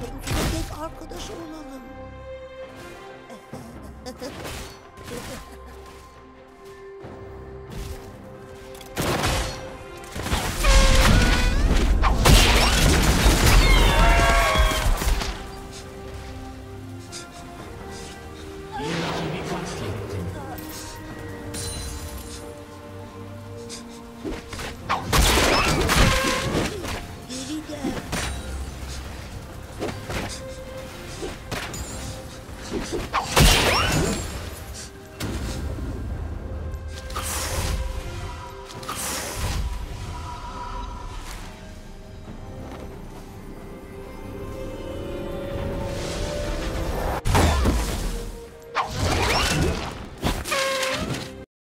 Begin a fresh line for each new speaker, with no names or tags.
Sonsuza dek arkadaş olalım.